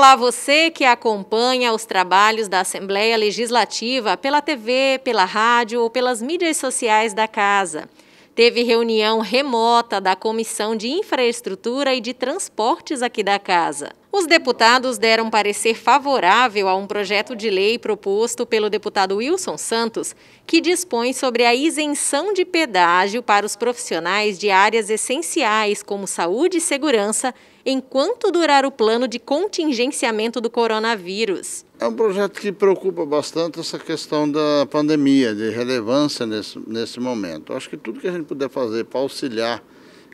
Olá, você que acompanha os trabalhos da Assembleia Legislativa pela TV, pela rádio ou pelas mídias sociais da casa. Teve reunião remota da Comissão de Infraestrutura e de Transportes aqui da casa. Os deputados deram parecer favorável a um projeto de lei proposto pelo deputado Wilson Santos, que dispõe sobre a isenção de pedágio para os profissionais de áreas essenciais como saúde e segurança enquanto durar o plano de contingenciamento do coronavírus. É um projeto que preocupa bastante essa questão da pandemia, de relevância nesse, nesse momento. Acho que tudo que a gente puder fazer para auxiliar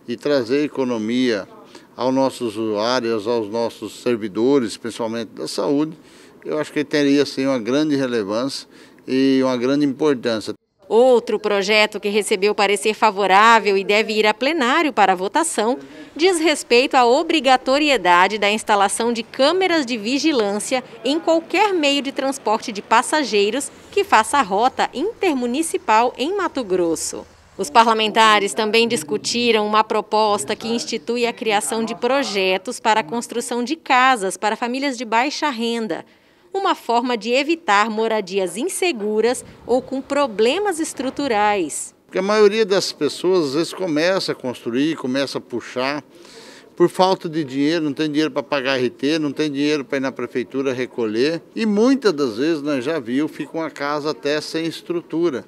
e trazer economia aos nossos usuários, aos nossos servidores, principalmente da saúde, eu acho que teria sim uma grande relevância e uma grande importância. Outro projeto que recebeu parecer favorável e deve ir a plenário para votação diz respeito à obrigatoriedade da instalação de câmeras de vigilância em qualquer meio de transporte de passageiros que faça a rota intermunicipal em Mato Grosso. Os parlamentares também discutiram uma proposta que institui a criação de projetos para a construção de casas para famílias de baixa renda, uma forma de evitar moradias inseguras ou com problemas estruturais. Porque a maioria das pessoas às vezes começa a construir, começa a puxar, por falta de dinheiro, não tem dinheiro para pagar RT, não tem dinheiro para ir na prefeitura recolher. E muitas das vezes, nós já viu, fica uma casa até sem estrutura,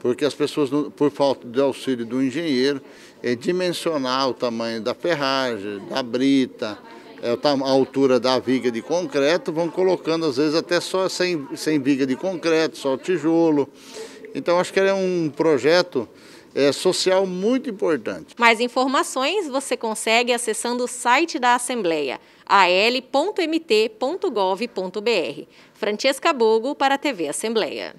porque as pessoas, por falta de auxílio do engenheiro, é dimensionar o tamanho da ferragem, da brita, é, a altura da viga de concreto, vão colocando às vezes até só sem, sem viga de concreto, só tijolo. Então acho que é um projeto é, social muito importante. Mais informações você consegue acessando o site da Assembleia, al.mt.gov.br. Francesca Bogo para a TV Assembleia.